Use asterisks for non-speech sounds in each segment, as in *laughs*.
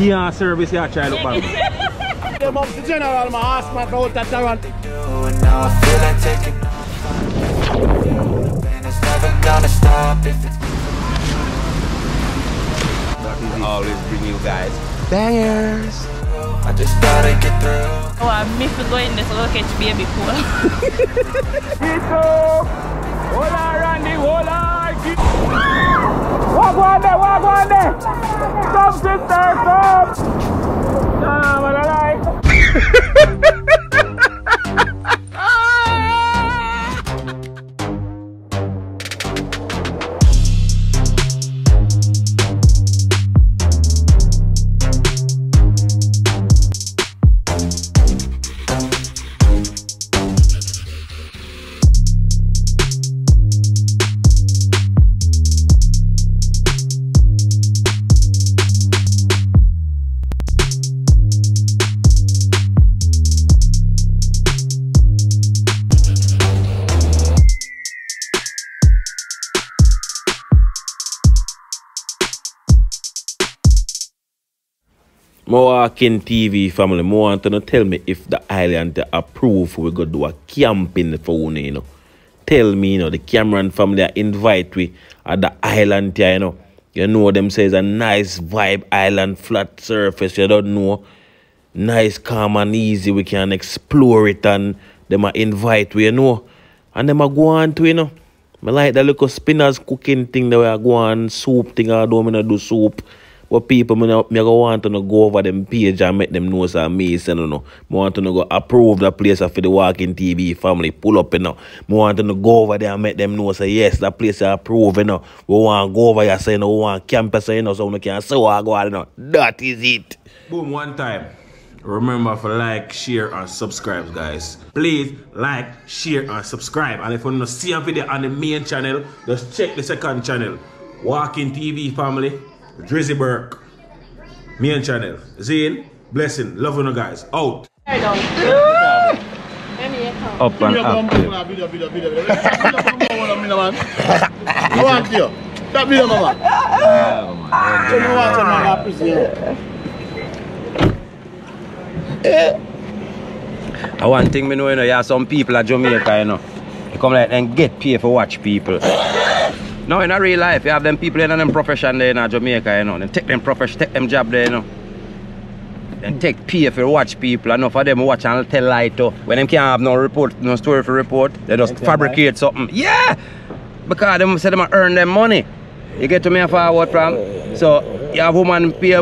Can't service here, try look back. Them up to general, my ass man out at Toronto. And now I feel like taking off. And it's never gonna stop if it's Always bring you guys. Bangers. I just gotta get through. Oh, I miss to go in this look catch baby *laughs* pool. Hola, Randy, hola. Walk there, there. Come, sister, come. Nah, man. Walking TV family, I want to tell me if the island approve we go do a camping for one, you know. Tell me, you know, the Cameron family invite we at the island here, you know. You know them say it's a nice vibe island, flat surface, you don't know. Nice, calm and easy, we can explore it and them invite we, you know. And them are go on to, you know. I like the little spinners cooking thing that we are go on, soup thing, I don't do soup. But people, me, go want to go over them page and make them know say say no, no. Me want to go approve the place for the Walking TV family. Pull up, you know. Me want to go over there and make them know say yes, that place is approved, you know. We want to go over here, say, you know, we want campus, you know, so we can say what I go on, you know. That is it. Boom, one time. Remember to like, share, and subscribe, guys. Please like, share, and subscribe. And if you want to see a video on the main channel, just check the second channel. Walking TV family, Drizzy Burke. me and Chanel. Zane, blessing, love you guys. Out. Up and up. I want you. That video, mama. So oh, you want to man, I appreciate And one thing me know, you know, you have some people at Jamaica, you know. They come like and get paid for watch people. Now in a real life, you have them people in them profession there in Jamaica, you know. They take them profession, take them job there, you know. Then take pay for watch people. Enough of them watch and tell lie to. When them can't have no report, no story for report, they just fabricate something. Yeah! Because them say them earn them money. You get to me a forward from. So you have woman pay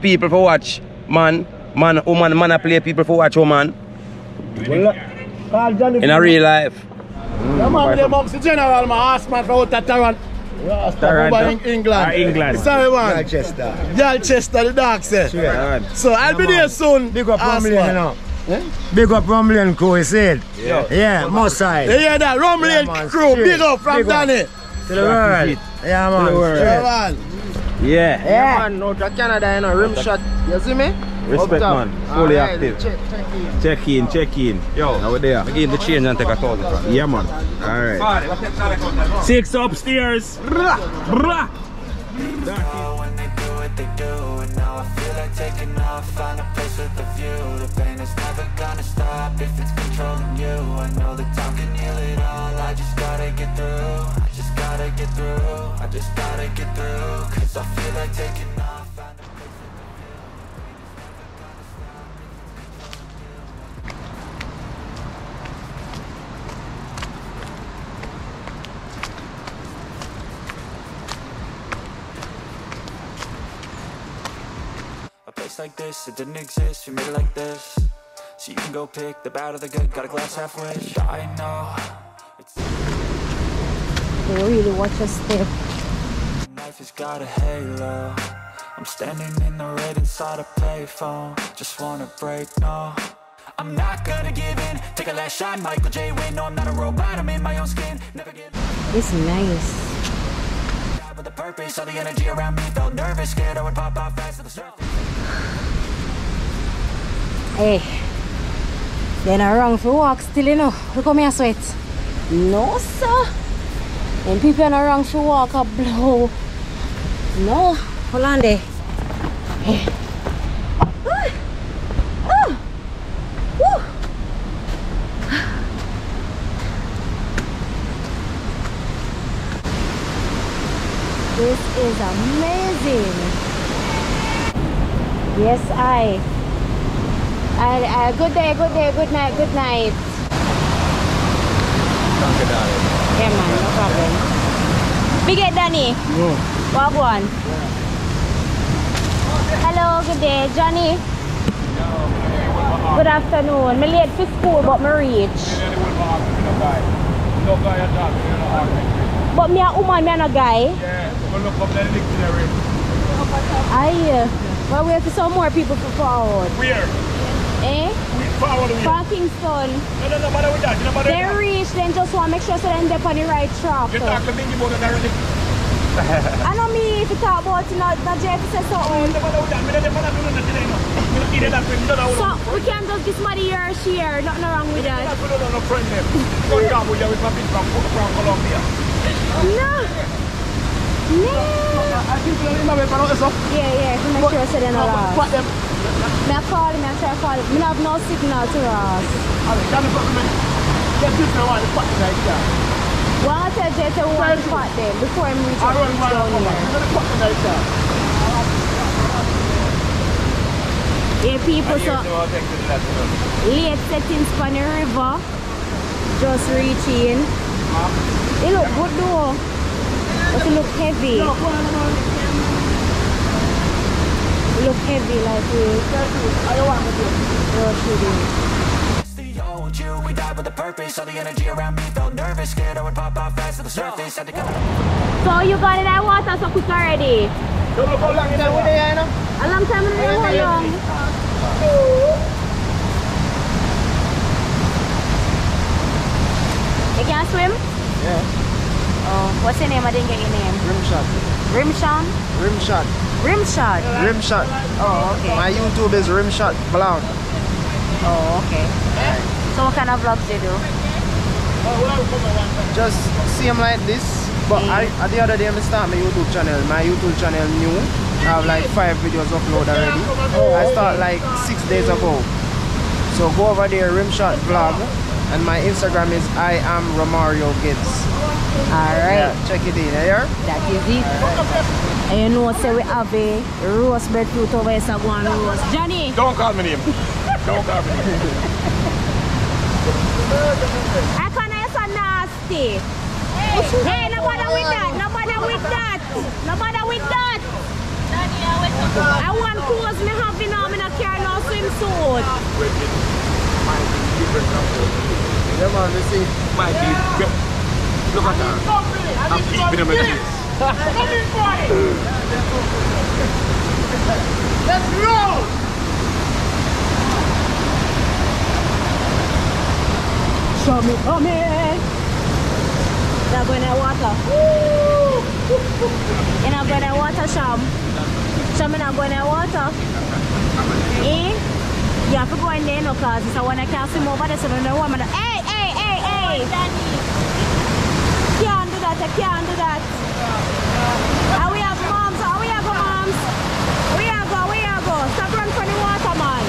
people for watch man, man, woman, man a play people for watch woman. Johnny. In a real life. Yeah, man, them up to general, my ass man out at Toronto. Toronto? Over in England. Ah, England. Sorry, man. Manchester. Galchester, the dark set. Yeah. So I'll be there soon. Big up Ask Rumbling, man. you know. Eh? Big up Rumbling crew, he said. Yeah. Yeah, most side. You hear that? Rumbling Yeah, man, crew, straight. big up from Big up. Danny. To the world. Yeah, man. world. Yeah, straight. man. Yeah. Yeah. man, out of Canada, you know, rim shot. You see me? Respect, man. Fully Alright, active. Check, check in. Check in, check in. Yo. Now we're there. I give the change and take a thousand from Yeah, man. Alright. Six upstairs. Brah, brah. When they do what they do And now I feel like taking off Find a place with a view The pain is never gonna stop If it's controlling you I know that time can heal it all I just gotta get through I just gotta get through I just gotta get through Cause I feel like taking place like this, it didn't exist, we made it like this. So you can go pick the bad or the good, got a glass halfway I know, it's really watch your step. life has got a halo. I'm standing in the red inside a payphone. Just wanna break, no. I'm not gonna give in. Take a last shot, Michael J. Win No, I'm not a robot, I'm in my own skin. Never give It's nice. Up with a purpose All the energy around me felt nervous Scared I would pop off fast to the surface Hey. They're not wrong for walk still, you know. Look how me sweat. No, sir. And people are wrong for walk up blow. No. Hold on there. Hey. This is amazing. Yes, I. I, I good day, good day, good night, good night. Yeah, man, no problem. Big it, Danny. No. Wagwan. Hello, good day, Johnny. Good afternoon. Me late for school, but me reach. But me a woman, me a guy. Aye. Well, we have to some more people for forward. Where? Eh? We forward with For Kingston. No, no, no, bother with that. Bother They that. reach, then just want to make sure so they're on the right track. You talk to me about that already. I know me if you talk about it, not, not Jeff say something. No, bother with that. Me don't bother with that today, no. Me don't eat that thing. Me So we can just give somebody your share, nothing wrong with that. We don't know no No. No. I think you know me, but. Yeah, yeah, to make sure so they're not lost. What them? Me a call him, I try to call him. Me have no signal to Ross. Allez, can you put me? Get this one, the fucking idea. Well, I tell Jay to one spot them before him reach I out run reach one down here. The fucking idea. Yeah, people so late settings on the river. Just reaching. It look good though. But it look heavy. It look heavy like we rush it oh, in. It's the old you, we died with a purpose All the energy around me felt nervous Scared I would pop off fast to the surface Had to come So you got in that water so quick already? Don't look how long it Then we there, you know? A long time in there, how? You can swim? Yeah. Oh, what's your name? I didn't get your name. Rimshot. Rimshot? Rimshot. Rimshot? Rimshot. Oh, okay. My YouTube is Rim shot blog. Oh, okay. So what kind of vlogs do you do? Just same like this. But I, Mm. uh, the other day I start my YouTube channel. My YouTube channel new. I have like five videos uploaded already. Oh, I start like six days ago. So go over there, Rimshot vlog. And my Instagram is I am Romario Gibbs. Alright. Yeah, check it in eh, here. That is it. And you know, say we have a roast breadfruit over here, so go on roast. Johnny, Don't call me name. Don't call me name. I can't so nasty. Hey, no bother with that. No bother with that. No bother with that. Johnny, I want clothes me have now, me not carry no swimsuit. Yeah man, you see. My dude. Look at that. I'm keeping him in this. Let's roll! Show me coming. You're going to water. You're not going to water, Sham. Sham, you're not going to water. Eh? You have to go in there, no, cause it's a one I can't swim over there, so I don't know what I'm gonna. Hey, hey, hey, hey! That, I can't do that. How we have moms? How we have moms? We are go, we are go. Stop run from the water, man.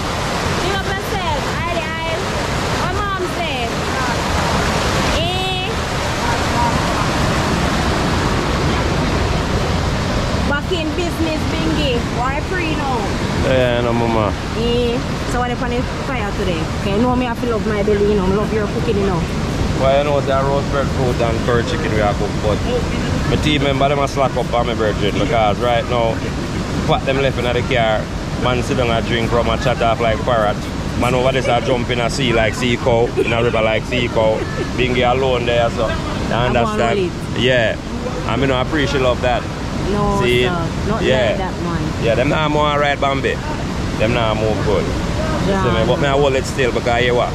You up yourself. Aye, aye. Our mom's there. Eh? Back in business, Bingy. Why free now? Yeah, no mama. Eh? So what if the fire today? Okay, you know me have to love my belly, you know. I love your cooking, you know. Well, you know, that roast breadfruit and curry chicken we have cook, but my team member them a slack up on my virgin because right now, what them left in the car, man sit down and drink rum and chat off like parrot. Man over there start jump in a sea like sea cow, in a river like sea cow. Bingy alone there, so you I'm understand? Yeah. I mean, I appreciate love that. No, See? sir. Not Yeah. like that, man. Yeah, them now more right Bambi. Them now move good. Yeah. See me? But me I hold it still because you what?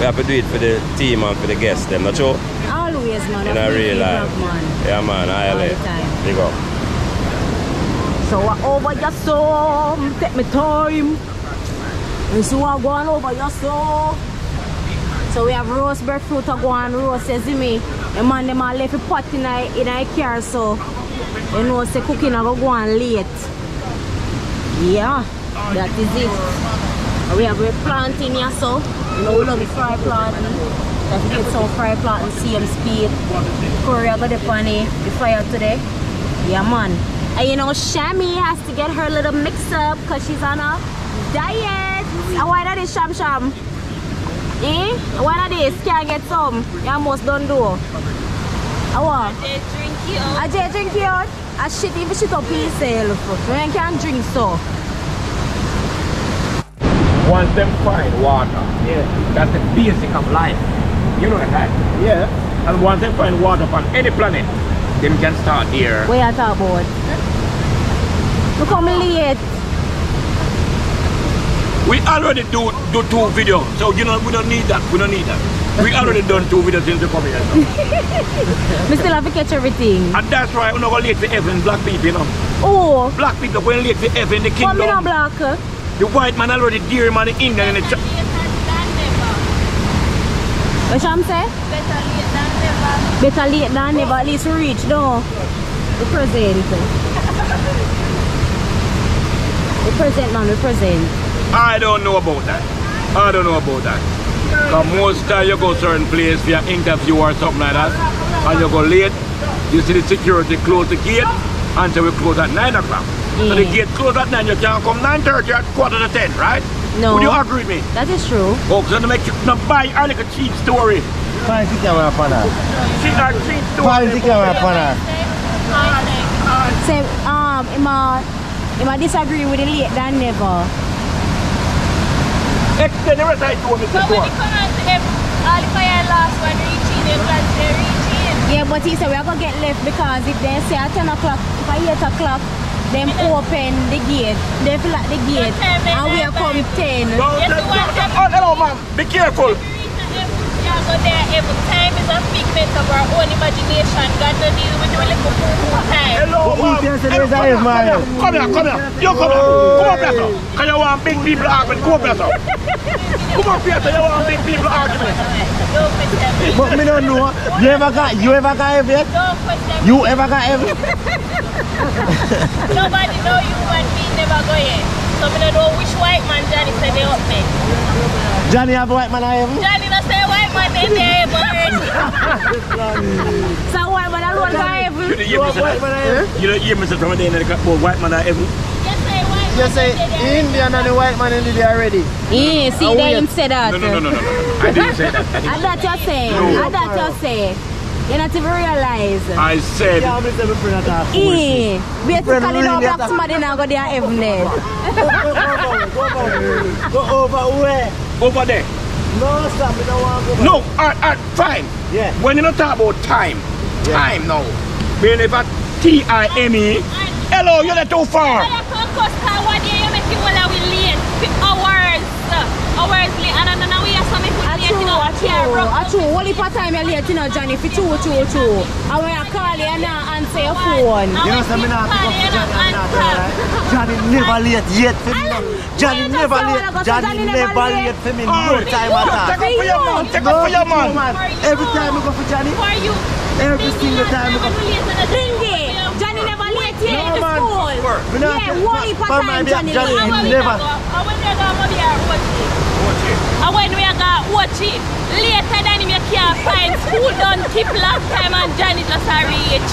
We have to do it for the team and for the guests, them, not true? Always, man. In I a real life. man. Yeah, man, I LA. Big up. So I over your soul, take me time. And so I go on over your soul. So we have roast breadfruit to go on roast, you see me? The man them all left a pot in a, in a car so you know say cooking I go go on late. Yeah, that is it. We have a planting here so you love the fry planting. Let's get some fry plant planting, same speed. Curry I got the pan the fire today. Yeah, man. And you know, Shammy has to get her little mix up because she's on a diet. And why not that is Sham Sham? Eh? Why that is? Can't get some. You almost don't do. Ah, what? Drink you. I just drink out. I shit even shit up yourself. You can't drink so. Once them find water, Yeah. that's the basic of life. You know that? Yeah. And once they find water on any planet, them can start here. What you talk about? Look how me late. We already do do two videos, so you know we don't need that. We don't need that. We already done two videos since the coming here. Me still have to catch everything. And that's why we're not gonna late for heaven, black people, you know. Oh, Black people when late for heaven, the come in a kingdom. black. The white man already dear man, the Indian and the ch- What I'm say? Better late than never. Better late than never. At least we reach no. The present. The present man, the present. I don't know about that. I don't know about that. Cause most time you go certain place for your interview or something like that, and you go late, you see the security close the gate until we close at 9 o'clock. Mm. So the Yeah. gate close at 9, you can't come 9.30 at quarter to 10, right? No. Would you agree with me? That is true. Oh, so to make you not buy a like a cheap story. Find the camera for her. Cheap a cheap Find the story. camera for her. Say, um, Ima, Ima disagree with the late than never. Extend the rest I told me But when before. you come out to them, uh, all the fire last one reaching, they glad they reaching. Yeah, but he said we are gonna get left because if they say at 10 o'clock, if I 8 o'clock, them open the gate, they fill up the gate, tell me and we are never. come 10. Don't Yes, take- you want them- Oh, hello, ma'am. Be careful. Yeah, go there every time is a figment of our own imagination. Got to deal with the little poo time. Hello, But who ma'am. tells you Hello, there's a come man? here, Come here, come here. You come here. Come up here, sir. Cause you want big people argument. Come up here, sir. Come up here, sir. You want big people argument. Don't question me. But me don't know. You ever got you ever got heavy? yet? Don't question me. You ever got heavy? Nobody know you and me never go yet. So me don't know which white man Johnny said they up me. Johnny have white man heavy? Johnny not say white man they there already. So what, but I don't got You don't hear me White man that? heavy? You don't hear me say from the end of the cup, white man are evil. Just say white You man say they there. Indian and the white man in the already. Yeah, see, Oh, they him say that. No, no, no, no, no, no. I didn't say that. I And you say. And that you say. You not even realize. I said, Yeah, me say me friend attack. Eh, basically no really black attack- somebody now go there heaven Go over where? over there. No, stop. We don't want to go. No, all right, fine. Yeah. When you not talk about time, time now. Being if a T-I-M-E. Hello, you're not too far. I come Costa one day you make it well we late. For hours. Hours late. And then now we have some people late. Achoo, You know, care achoo, broke. achoo. Only part time you late, you know, Johnny, for two, two, two. And when I call you, you not answer your phone. You know, say me not pick up for Johnny. I'm not alright. Johnny never late yet for me. Johnny never that's late. all I got. Johnny Johnny never never late late. for me. No time at all. Take up for your man. Take up for your man. man. Every time I go for Johnny, every single time I go for Johnny never late here No, to man. school. Me not Yeah, take- only for part my time dear Johnny Johnny. late. He never. I when you go money are watching. And when we go watch it, later than him you can't find school done keep last time and Johnny just a reach.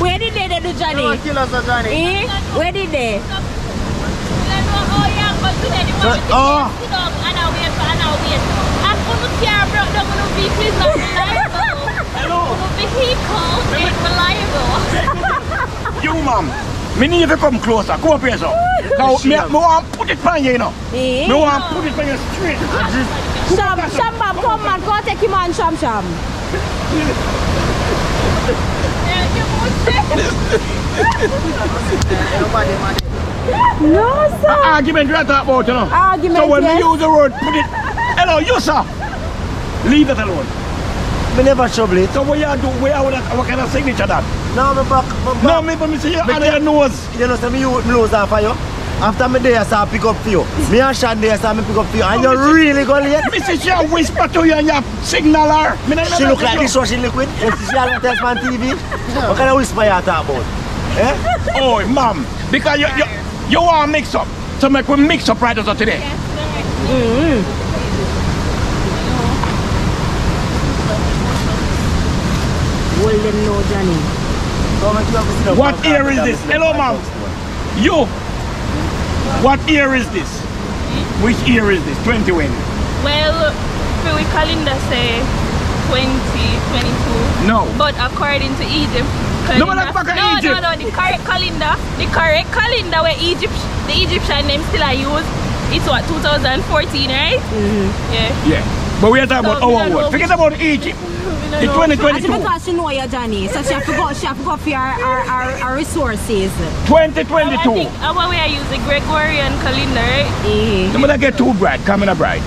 Where did they do Johnny? No, kill us, Johnny. Eh? Where did they? You know how you go today, the So- one you oh. sit down and I wait for and I wait. And when the car broke down, when the vehicle is not reliable. Hello. When the vehicle is reliable. You, ma'am. Me need to come closer. Come up here, sir. Now, me, me want to put it on you, you know. Me want to put it on you straight. Sham, Sham, Bam, come man, go take him on, Sham, Sham. Yeah, you must say. No, sir. Argument we are talking about, you know. Argument, So when yes. we use the word, put it. Hello, you, sir. Leave it alone. We never trouble it. So what you do? Where what, what kind of signature that? No, me back. Me back. No, me, but me see you Me under your nose. You know, say me you me lose off for you. After me there, so I pick up for you. Me and Sean there, so I me pick up for you. And you really go late. Me see she a whisper to you and you signal her. Me not She look like this what she liquid. You see she on test on TV. What kind of whisper you talk about? Eh? Oh, ma'am. Because you, you, you want to mix up. So make we mix up right as of today. Well, them know, Johnny. What year is this? Hello, ma'am. You. What year is this? Which year is this? 20 when? Well, we calendar say 2022. No. But according to Egypt, No, calendar- motherfucker, no, Egypt. No, no, the correct calendar, the correct calendar where Egypt, the Egyptian name still I use, it's what, 2014, right? Mm-hmm. Yeah. Yeah. But we are talking about So, we our world. Forget about Egypt. We The don't know. As 2022. because she know you, Johnny. So she have to go, she have to go for our, our, our, our resources. I think our way I use the Gregorian calendar, right? Eh. You better get too bright, coming a bright.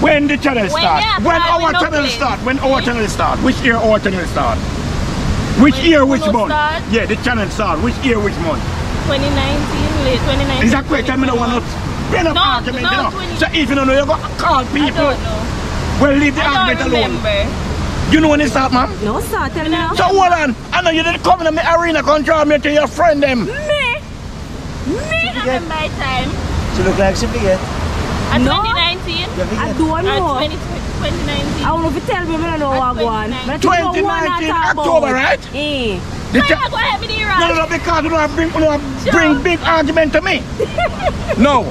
When the channel When start? yeah, when our we channel play. start? When our channel start? Which year our channel start? Which When year, which month? start? Yeah, the channel start. Which year, which month? 2019, late 2019. Is that correct? I mean, I want to bring up No, argument, no, you know. 20 So if you don't know, you're going to call I people. Don't know. Well, leave the I argument don't alone. remember. You know when it start, man? No, sir, tell me now. So hold on. I know you didn't come in the arena, come draw me to your friend them. Me? Me? I remember my time. She look like she forget. At No. 2019. You I don't At know. 20, 2019. I want to tell me, I don't know what go on. But I think you know what I 2019 talk about. October, right? Eh. The Why cha- you gonna help me no, no, no, because you don't bring, you don't bring big argument to me. *laughs* no.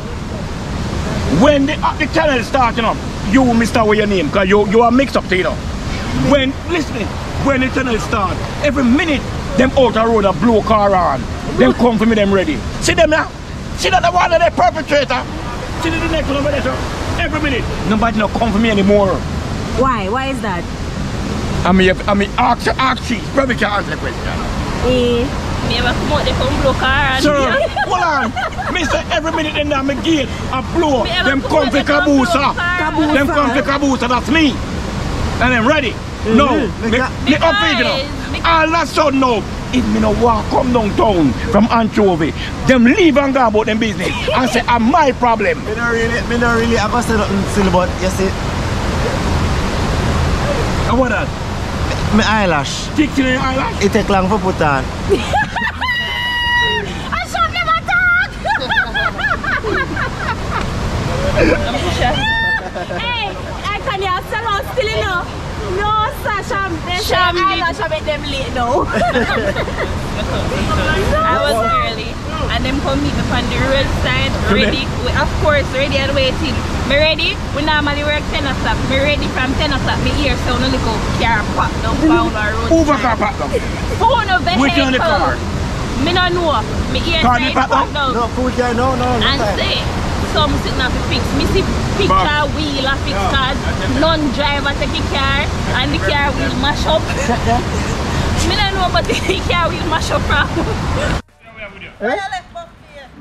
When the, uh, the channel starting up, you, Mr. What your name? Because you, you are mixed up, to, you know. When, listen, when the channel start, every minute, them out the road a blow car on. Them come for me, them ready. See them now? See that the one of the perpetrator? See the next one over there, sir? Every minute. Nobody no come for me anymore. Why? Why is that? I mean, I mean, ask, ask she. Probably can answer the question. Eh. Me ever come out there from blow car and Sir, *laughs* hold on. Mister, every minute in there, me gate, I blow. Me Them come come out for there from blow Kabusa. car. Them come for Kabusa, that's me. And I'm ready. Mm-hmm. No, me, me, me up here, you know. Because- All that son now, if me no walk come downtown from Anchovy, them leave and go about them business and say, I'm my problem. Me don't really, me don't really have a say nothing silly, but you see, And what that? my eyelash, Tick in your eyelash? it take long for put on. *laughs* I shall never talk! hey, I can you sell out still you know? No, sir, Sham. They say Sham, eyelash I make them late now. *laughs* I was early. And them come meet me on the roadside, *laughs* ready. We, of course, ready and waiting. Me ready? We normally work 10 o'clock. Me ready from 10 o'clock. Me hear sound only go car park down pound or road. Over car park down. Phone of vehicle. Which one the car? Me no know. Me hear Car side the park park down? down. No, food here, no, no, no And time. Say, some sitting up to fix. Me see picture wheel a fix cars. Non-driver take a car and the car wheel mash up. *laughs* me no know but the *laughs* car wheel mash up from.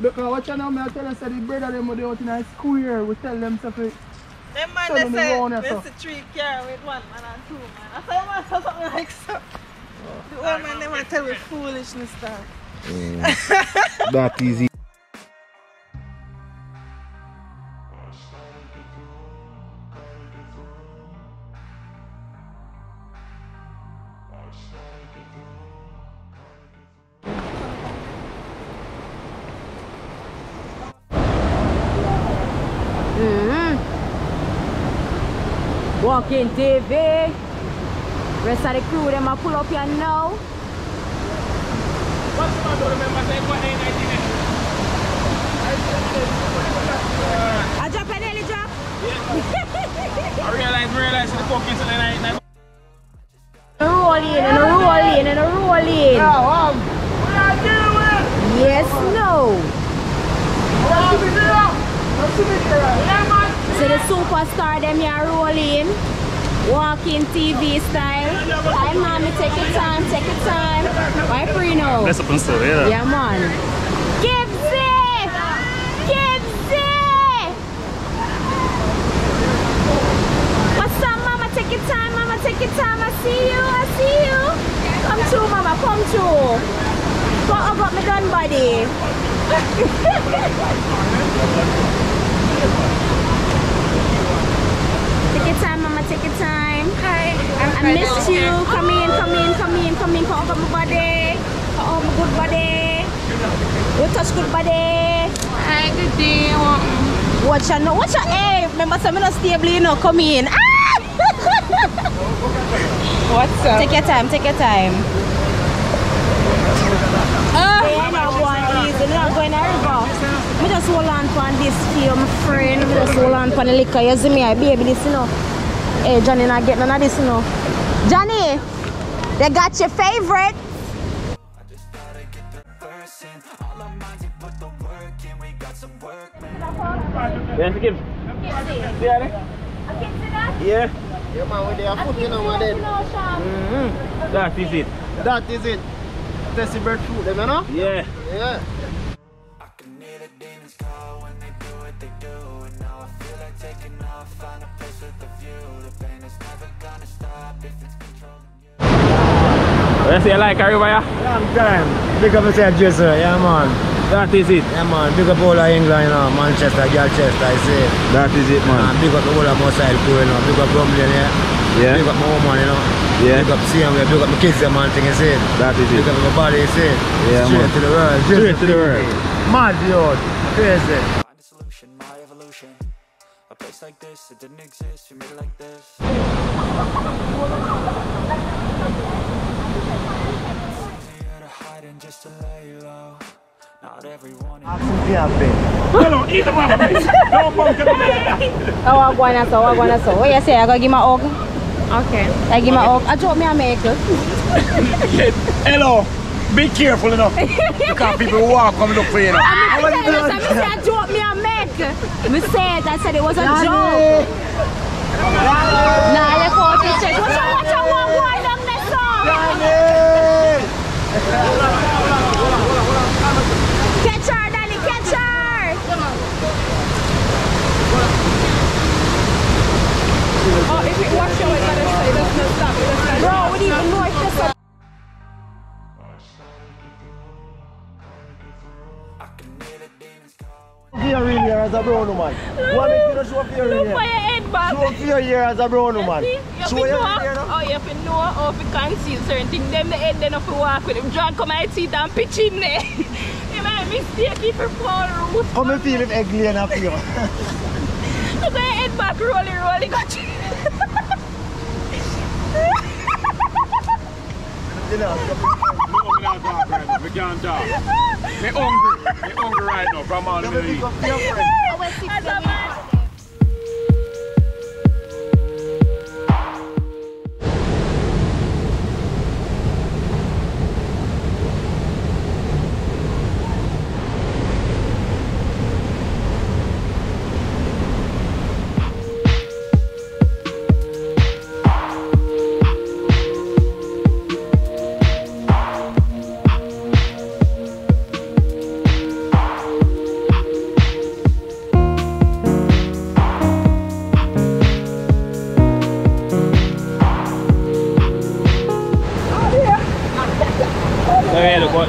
Look, uh, what you know, me I tell you, say the brother them were out in a square, we tell them something. Them man Tell they them say, you own there's a three car with one man and two man. I say, man, say something like so. The old man, they want to tell me foolishness stuff. That easy. Mm-hmm. Walking TV. Rest of the crew, them a pull up here now. I drop an early drop. *laughs* I realize, realize the fucking night. rolling and a rolling and a rolling. Yes, no. So the superstar them here rolling. Walking TV style. Hi mommy, take your time, take your time. Why free now? That's up and so, yeah. Yeah man. Gibbsy! Gibbsy! What's up mama? Take your time, mama, take your time. I see you, I see you. Come through mama, come through. Go I got my gun buddy. *laughs* take your time, mama, take your time. Hi, I'm I missed you. Come in, come in, come in, come in. Come on, my body. Come on, my good body. You touch good body. Hi, good day. Watch your no, watch your hey. Remember, some not stable, you know. Come in. Ah! What's up? take your time, take your time. Uh, yeah, no, go on easy. Me not going to river. Me just hold on for this for my friend. Me just hold on for the liquor. You see me, I baby this, you know. Hey, Johnny, not get none of this, you know. Johnny, they got your favorite. Yes, Kim. Yeah. Yeah. Yeah, man, with their foot, you know, man, then. Mm-hmm. That is it. That is it. Tessie bird fruit, them, you know? Yeah. Yeah. I can hear the demons call when they do what they do And now I feel like taking off, find a place with a view The pain is never gonna stop if it's controlling you You say you like a river, yeah? Long time. Big up yourself, Jason. Yeah, man. That is it. Yeah, man. Big up all of England, you know. Manchester, Galchester, I say. That is it, And man. big up the whole of my side crew, you know. Big up Grumbling, yeah. Yeah. Big up my woman, you know. Yeah. Big up CM, yeah. Big up my kids, yeah, man. Thing, you see. That is Big it. up my body, you see. Yeah, Straight man. to the world. Straight to the world. Mad, yo. Crazy. Find a solution, my evolution A place like this, it didn't exist, we made it like this Easier to hide and just to lay low Not everyone Hello, eat the mama, please. Don't bump to the bed. I want one so, I want so. What oh, you say? I gotta give my hug. Okay. I give my hug. I drop me a make. *laughs* Hello. Be careful enough. because people walk come look for you. Now. I tell you, so me say I drop me a make. Me say it. I said it was a joke. Nah, let's go to check. What's up? In here as a brown woman. What make you show fear in here? your head back. Show fear here as a brown woman. Show your fear now. oh, you have to know how to conceal certain things. Them the head then have to walk with them. John come teeth and pitch in there. *laughs* you might mistake if you fall root. How me feel if egg lane a fear? Look at your head back rolling, rolling. You know, *laughs* Talk right now. Me can't talk. Me hungry. Me hungry right now from all you me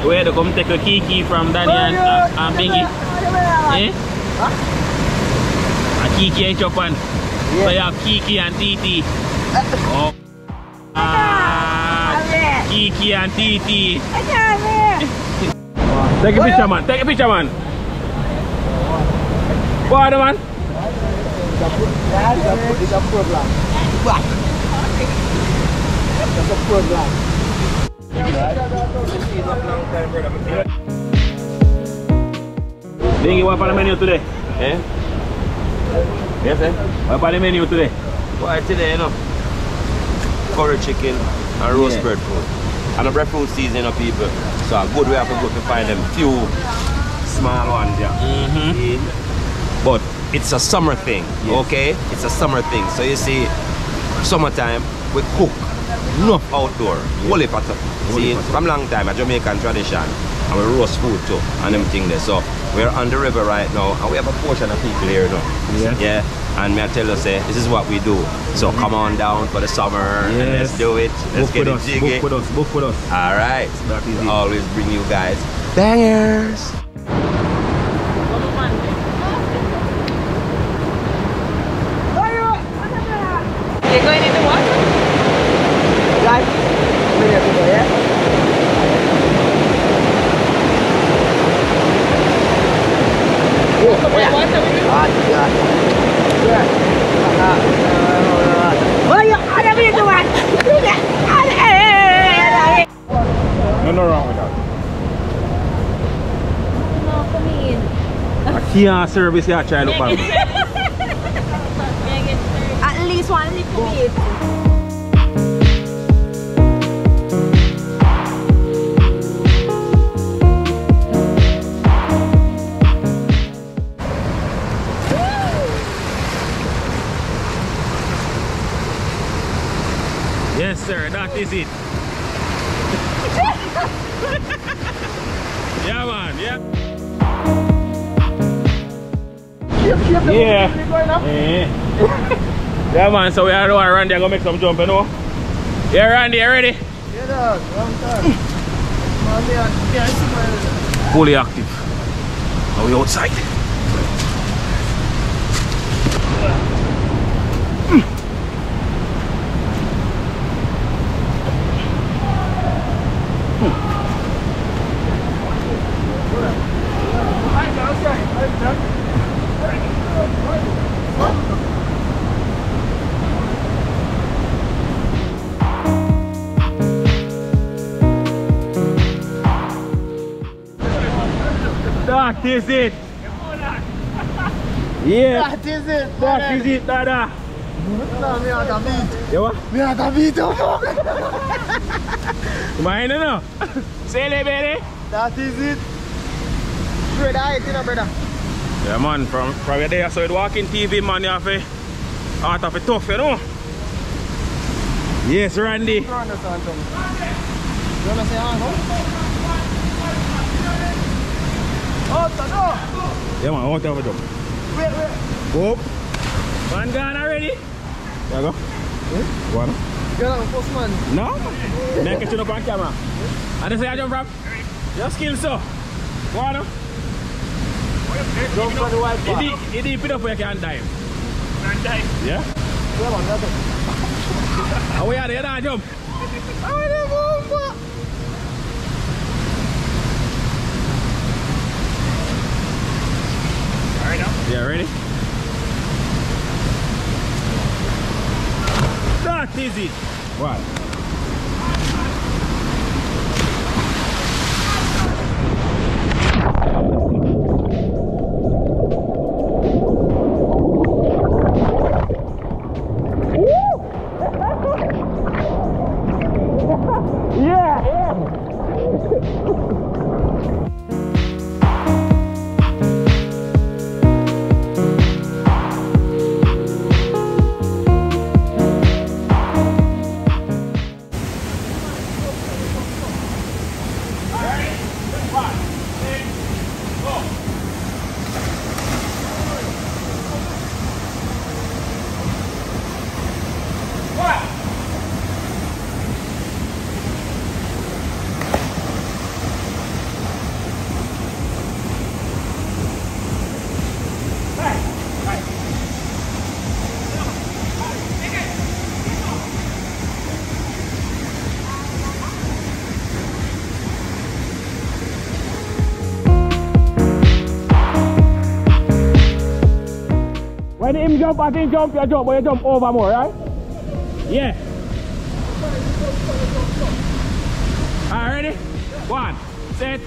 we had to go, we had to come take a kiki from Danny and, uh, and Bingy. Eh? A kiki and Chopan. So you have kiki and TT. Oh. Ah, kiki and TT. Take a picture, man. Take a picture, man. What, man? It's a program. It's a program. Bingy, what on the menu today? Eh? Yes, eh? What on the menu today? Why today, you know? Curry chicken and roast Yeah. breadfruit. And a breadfruit season, you know, people. So a good way to go to find them few small ones, yeah. Mm-hmm. But it's a summer thing, okay? It's a summer thing. So you see, summertime, we cook enough outdoor. Whole of stuff. See, from long time, a Jamaican tradition. And we roast food too, and them thing there. So we're on the river right now, and we have a portion of people here, know. Yeah. Yeah. And may I tell you, say, this is what we do. So mm-hmm. come on down for the summer, and let's do it. Let's Book get with it us. jiggy. Book with us. Book with us. All right. That is it. Always bring you guys bangers. You're going in the water? Guys, we have to go, yeah? Come on, water with you. Ah, yeah. Yeah. Ah, ah, ah, ah. What are you what are you doing? Nothing wrong with that. Kia service you try look for. At least one little bit. Yes sir, that is it. Yeah. Yeah. yeah man, so we are going Randy, I'm gonna make some jump, you know? Yeah Randy, you ready? Yeah, dog. Long time. Man, me, I can't see my... Fully active. Now we outside. That is it. Yeah, That is it, that is it, Dada. No, me at a beat. You what? Me at a beat. Mine no. Say it, baby. That is it. Brother, I you know, brother. Yeah man, from from your day so it walking TV man you have to heart of it tough, you know. Yes, Randy. You understand something? You wanna say ah, no? The door. Yeah man, out of a jump. Wait, wait. Go up. Man gone already. There you go. Go on. You're not first man. No. Make it to the back camera. And this is I jump from. Your skill so. Go on. Jump for the white You bar. deep, you deep it up where you can dive. And dive. Yeah? Yeah, man, that's it. How we are there now jump? Alright now. Yeah, ready? That is it. Jump, I think jump, you jump, but you jump over more, right? Yeah. Alright, ready? One, set,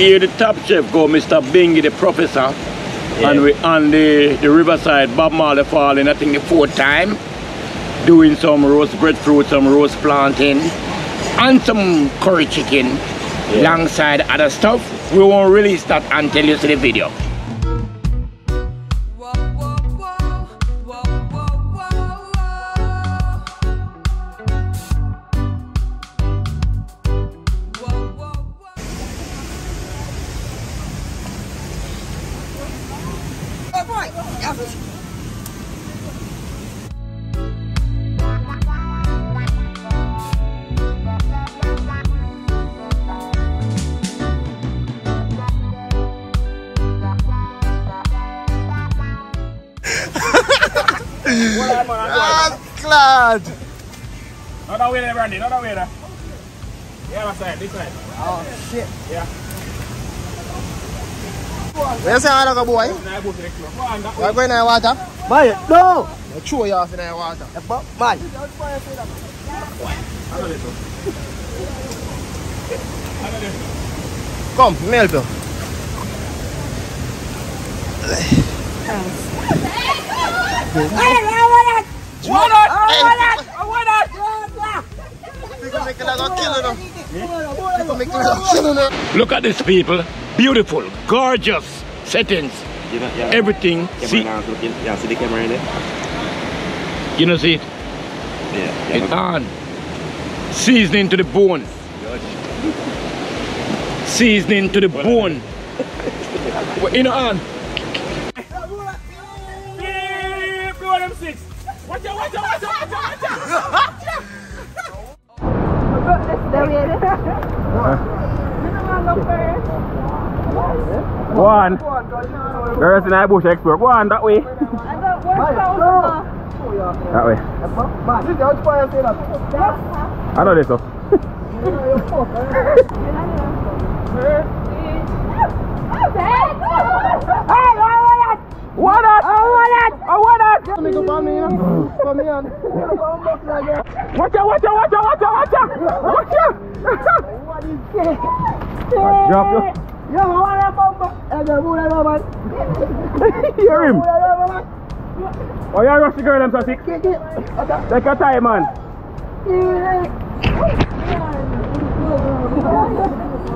Here the top chef go Mr. Bingy the professor. And we on the, the riverside Bob Marley falling I think the fourth time. Doing some roast breadfruit, some roast plantain, and some curry chicken alongside other stuff. We won't release that until you see the video. Another way there, Brandy, another way there. Yeah, other side, this side. Oh shit. Yeah. Where you say I go boy? Now go to the club. Go on, that Why go in the water? Boy, no! I throw you off in the water. Man. Come, help you. Why not? Why not? Why not? People make it like a killer now. People make it like a killer now. Look at these people. Beautiful, gorgeous settings. You know, yeah. Everything. See, looking. Yeah, see the camera in there? you know, see it? Yeah. It's on. Seasoning to the bone. Seasoning to the bone. *laughs* Well, You know, on. Watch out, watch out, watch out, watch out, watch out. Go on. There's an bush expert. Go on that way. That way. I know this though. What up? I want it! I want it! Come here, come here. Come here. Watch out, watch out, watch out, watch out, watch out! Watch out! I drop you. Yo, I want a. And the moon and the man. *laughs* Hear him. Oh, you rush the girl, them so sick. Kick it. Take your time, man.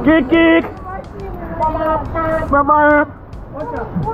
Kick, kick. Bye-bye. Watch out,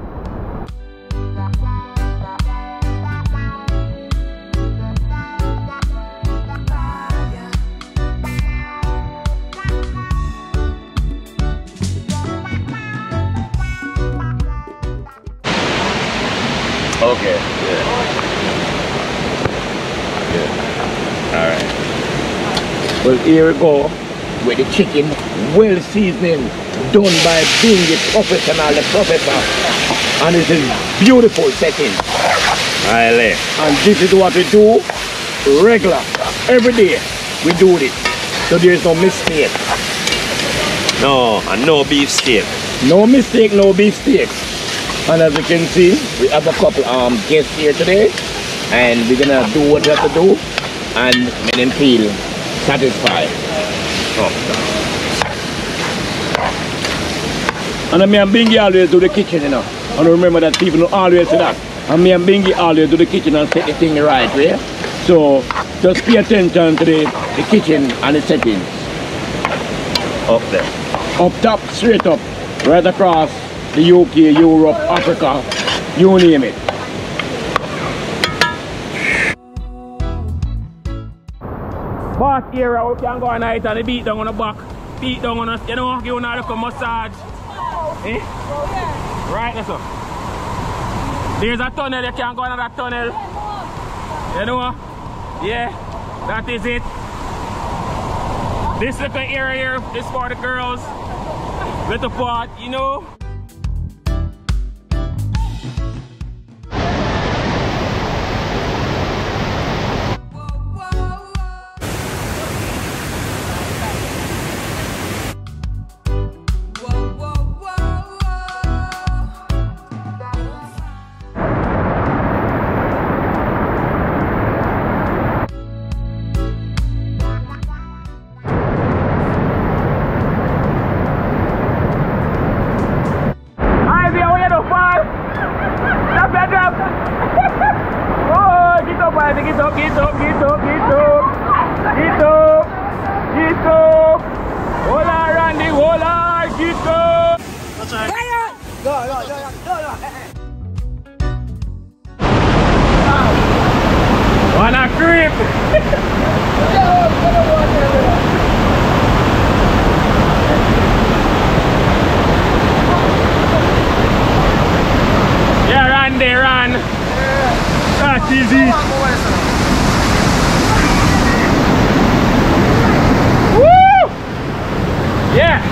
Okay. Yeah. Alright. Well, here we go with the chicken, well seasoning, done by being the professional, the professor. And it is is beautiful setting. Alright. And this is what we do regular, every day. We do this. So there's no mistake. No, and no beef steak. No mistake, no mistakes. And as you can see, we have a couple um guests here today. And we're gonna do what we have to do and make them feel satisfied. And me and Bingy always do the kitchen, you know. And remember that people always say that. And me and Bingy always do the kitchen and set the thing right yeah? So just pay attention to the, the kitchen and the settings. Up there. Up top, straight up, right across the UK, Europe, Africa, you name it. Boss area, we can go on night and the beat down on the back. Beat down on us, you know, give us a massage. Eh? Right, that's up. There's a tunnel, you can go that tunnel. You know? Yeah, that is it. This little area here is for the girls. Little part, you know? No, no, no, no, no. Why not grip? yeah, run there, run. Yeah. That's easy. Woo! Yeah.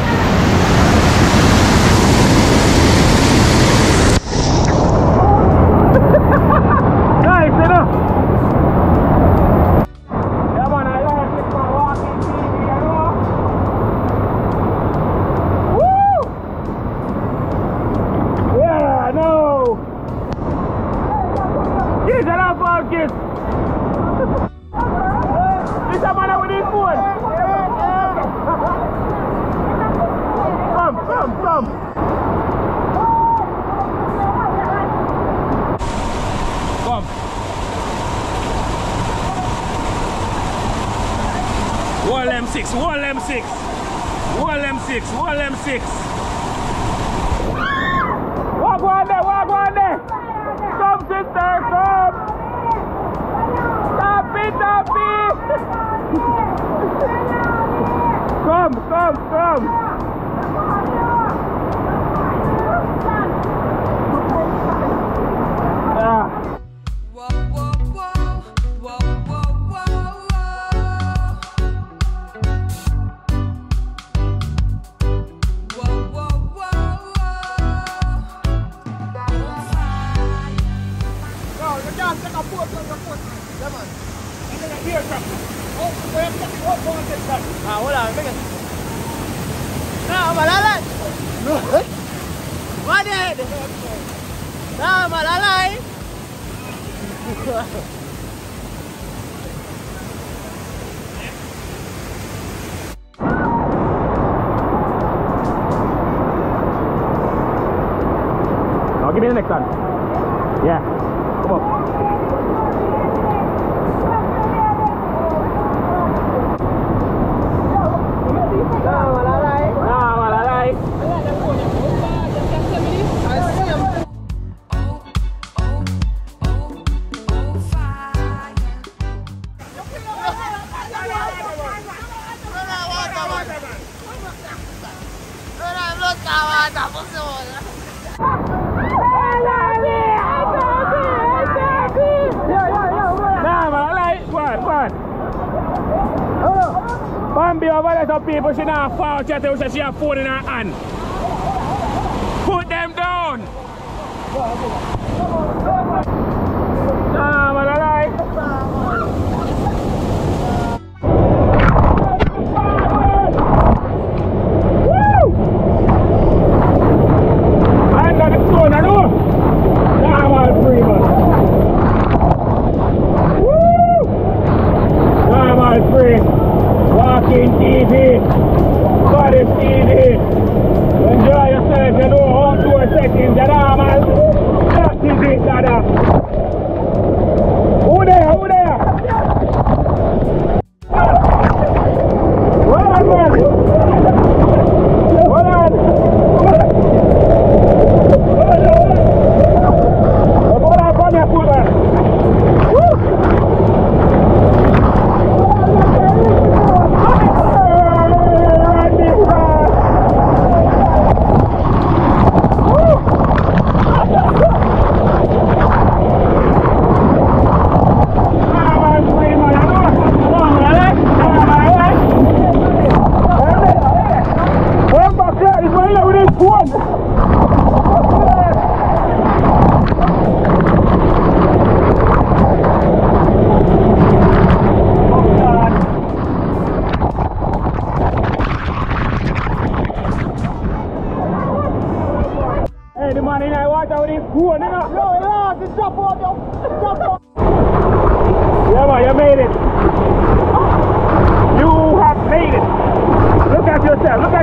half hour chat which she a phone in her hand. Put them down!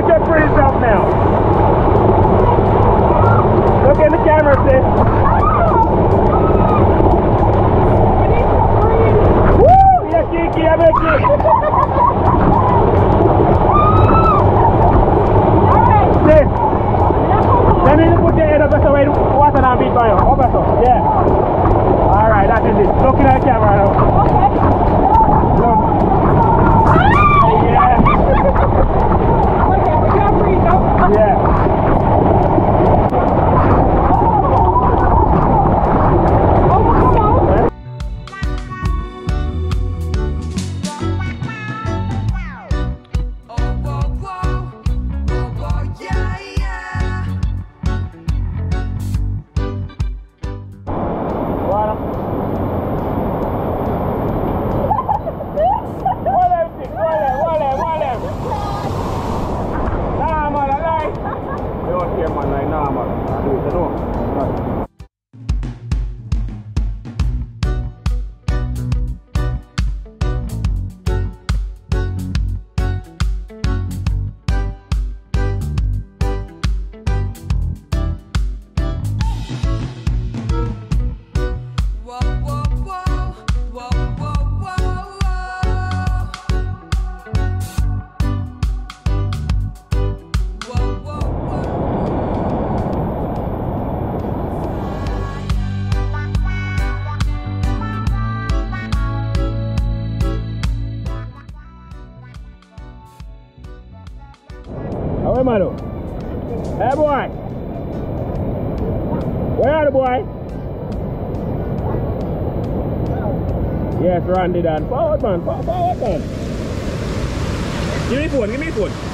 catch up for yourself now. Do? Hey boy! Where are the boy? Yes, Randy Dan. Forward man, forward man. Give me phone, give me phone.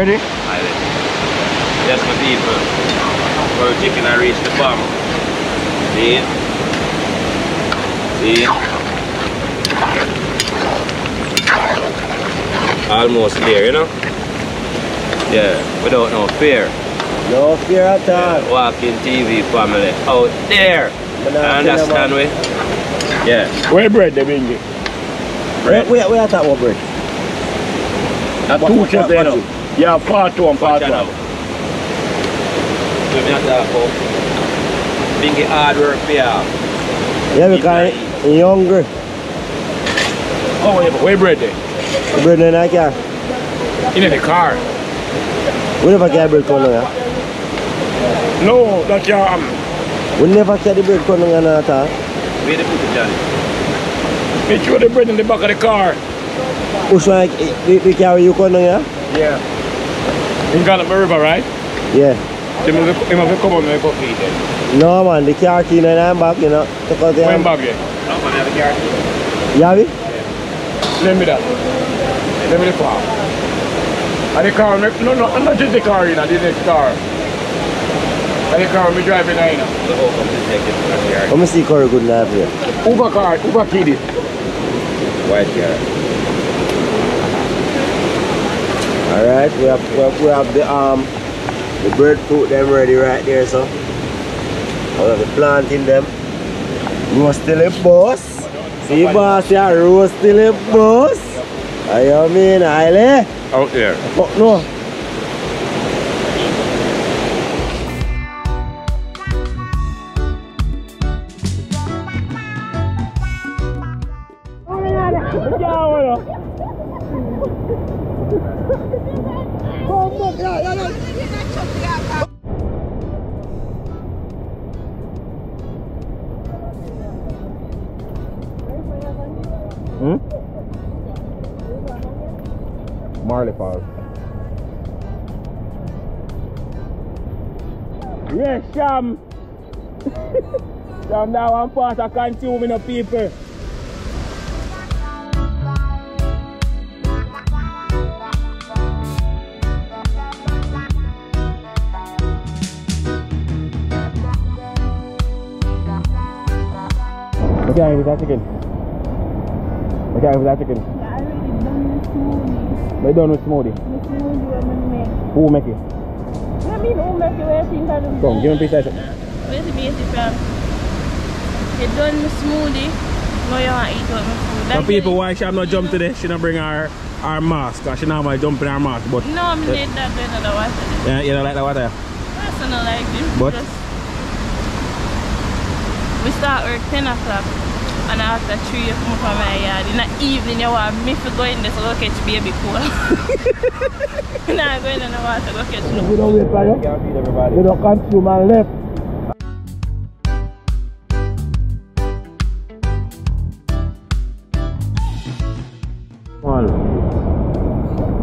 Ready? Yes, my people. We're chicken I reach the farm. See? See? Almost there, you know? Yeah, without no fear. No fear at all. Walking TV family out there. But I understand we? Yeah. Where bread they bring it? Where, where, where at that one bread? That two what- chef what- there. What too. Yeah, part two and part Watch one. out. We not talk about. Bring it hard work for ya. Yeah, because you hungry. Oh, where, where bread there? Bread in that car. In the car. We never carry bread come down No, that's your um, We never carry bread come down at all. Where the put it, Johnny? Make sure the bread in the back of the car. Which one we, we carry you come down Yeah. In Gallup River, right? Yeah. They must they must come on and go feed them. No man, the car key in the back, you know. Take out the When hand. back there? No, man, have a car. You have it? Lend me that. Lend me the car. And the car, me- no, no, not just the car, you know, the next car. And the car me driving now, you know. So, oh, come to take it to the yard. Let me see curry good enough here. Uber car, Uber kid it. White car. Alright, we have, we have we have the um the breadfruit them ready right there, so. We have the plantain them. Roast till it boss. See boss, yeah, roast till it boss. I mean, Haile? Out there. Fuck no. Yes, Sham. Sham, that one part I consume in the people. Okay, with that chicken. Okay, with that chicken. I already done the smoothie. They done with smoothie. The smoothie when I make. Who make it? I mean, who make it where I think I. Come, give me a piece of it. Where's the basic from? You done the smoothie. Now you want to eat out my food. Some people why she have not jump today, she not bring her her mask, cause she normally jump in her mask, but No, I'm did that when I was it. yeah, you don't like the water. That's not like this. But? Just, we start work 10 o'clock. And after 3 you come from my yard. In the evening you want me to go in there to go catch baby cool. nah, go in the water go catch no. We don't wait for you. We don't come consume and left.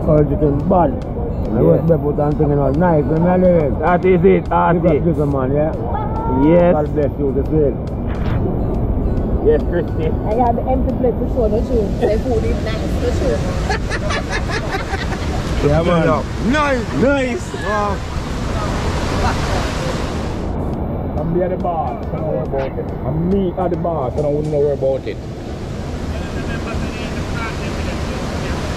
Curry chicken bad. I was put and thinking. When I live it. That is it, is it. chicken man, yeah? Yes. God bless you, the same. Yes, Christy. I got the empty plate to show the shoe. The food is nice to show. Yeah, man. Nice. Nice. Wow. I'm me at the bar, so don't worry about it. I'm me at the bar, so don't worry about it.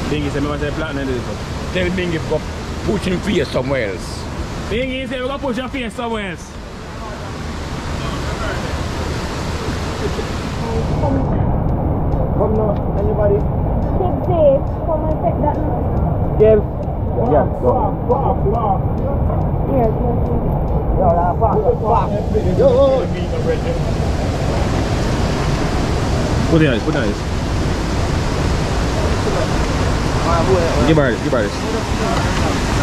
Bingy said, me want to say platinum this one. Tell Bingy to go push him face somewhere else. Bingy said, we go push your face somewhere else. Come now, anybody? Keep safe. Come and take that now. Girl. Yeah, go. Here, here, here. Yo, la, fuck, fuck. Yo. Put the ice, put the ice. Give her, give her